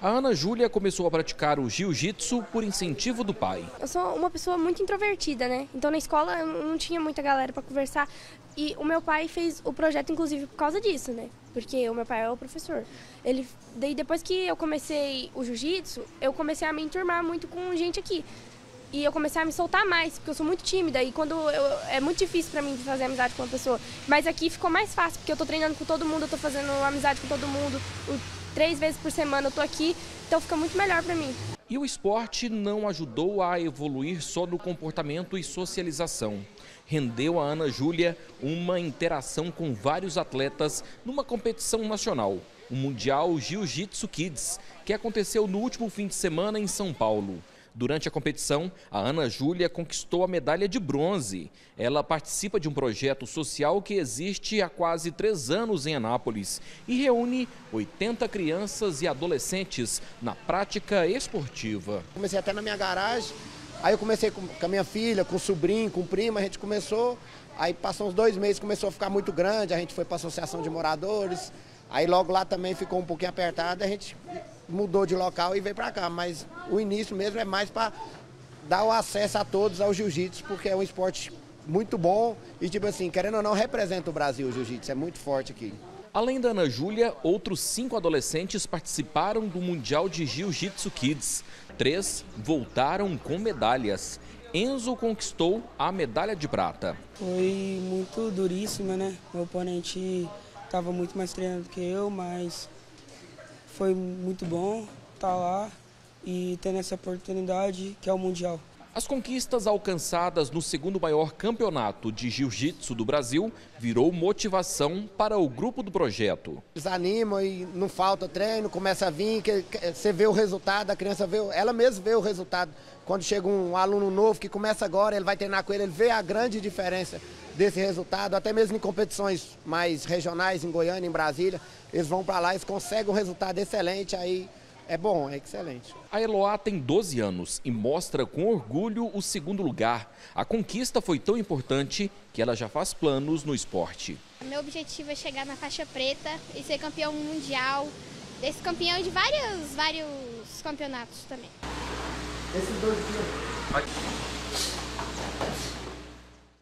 A Ana Júlia começou a praticar o jiu-jitsu por incentivo do pai. Eu sou uma pessoa muito introvertida, né? Então na escola eu não tinha muita galera para conversar. E o meu pai fez o projeto, inclusive, por causa disso, né? Porque o meu pai é o professor. Ele, daí depois que eu comecei o jiu-jitsu, eu comecei a me enturmar muito com gente aqui. E eu comecei a me soltar mais, porque eu sou muito tímida e quando eu, é muito difícil para mim fazer amizade com uma pessoa. Mas aqui ficou mais fácil, porque eu tô treinando com todo mundo, eu tô fazendo amizade com todo mundo. Três vezes por semana eu tô aqui, então fica muito melhor para mim. E o esporte não ajudou a evoluir só no comportamento e socialização. Rendeu a Ana Júlia uma interação com vários atletas numa competição nacional, o Mundial Jiu-Jitsu Kids, que aconteceu no último fim de semana em São Paulo. Durante a competição, a Ana Júlia conquistou a medalha de bronze. Ela participa de um projeto social que existe há quase três anos em Anápolis e reúne 80 crianças e adolescentes na prática esportiva. Comecei até na minha garagem, aí eu comecei com, a minha filha, com o sobrinho, com o primo, a gente começou, aí passou uns dois meses, começou a ficar muito grande, a gente foi para a associação de moradores, aí logo lá também ficou um pouquinho apertado, a gente mudou de local e veio para cá. Mas o início mesmo é mais para dar o acesso a todos ao jiu-jitsu, porque é um esporte muito bom e, tipo assim, querendo ou não, representa o Brasil o jiu-jitsu, é muito forte aqui. Além da Ana Júlia, outros cinco adolescentes participaram do Mundial de Jiu-Jitsu Kids. Três voltaram com medalhas. Enzo conquistou a medalha de prata. Foi muito duríssima, né? O oponente estava muito mais treinado que eu, mas foi muito bom estar tá lá e ter essa oportunidade que é o Mundial. As conquistas alcançadas no segundo maior campeonato de jiu-jitsu do Brasil virou motivação para o grupo do projeto. Desanima e não falta treino, começa a vir, você vê o resultado, a criança vê, ela mesma vê o resultado. Quando chega um aluno novo que começa agora, ele vai treinar com ele, ele vê a grande diferença desse resultado, até mesmo em competições mais regionais, em Goiânia, em Brasília, eles vão para lá, eles conseguem um resultado excelente, aí é bom, é excelente. A Eloá tem 12 anos e mostra com orgulho o segundo lugar. A conquista foi tão importante que ela já faz planos no esporte. Meu objetivo é chegar na faixa preta e ser campeão mundial, esse campeão de vários, vários campeonatos também. Esses dois dias.